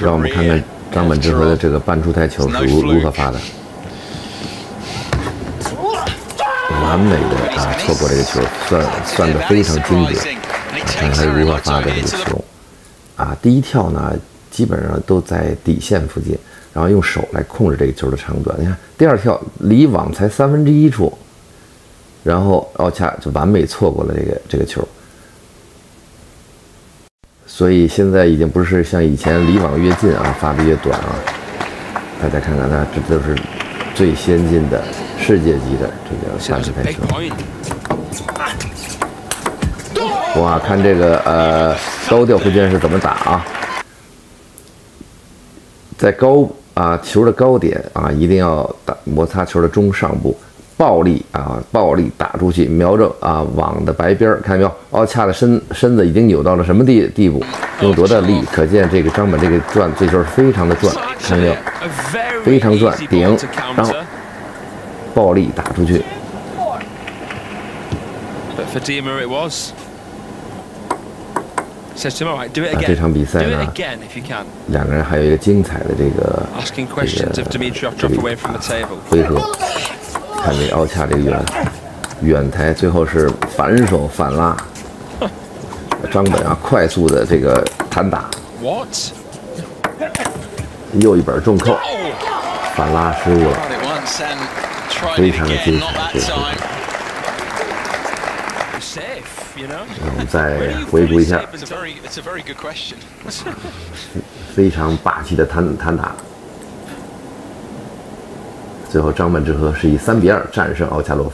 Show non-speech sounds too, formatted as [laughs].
让我们看看张本智和的这个半出台球是如如何发的，完美的啊错过这个球，算算的非常精准。啊、看看他如何发的这个球，啊，第一跳呢基本上都在底线附近，然后用手来控制这个球的长短。你看第二跳离网才三分之一处，然后奥恰就完美错过了这个这个球。所以现在已经不是像以前离网越近啊发的越短啊。大家看看，那这都是最先进的世界级的这个半直台球。哇，看这个呃高调弧线是怎么打啊？在高啊球的高点啊，一定要打摩擦球的中上部。暴力啊，暴力打出去，瞄着啊网的白边儿，看见没有？奥恰的身身子已经扭到了什么地地步？用多大力？可见这个张本这个转这球非常的转，看见没有？非常转顶，然后暴力打出去。啊，这场比赛呢，两个人还有一个精彩的这个这个回 [laughs] 合。看这奥恰这个远远台，最后是反手反拉，张本啊，快速的这个弹打，又一本重扣，反拉失误了，非常的精彩。这个让我们再回顾一下，[laughs] 非常霸气的弹弹打。最后，张曼之和是以三比二战胜奥恰洛夫。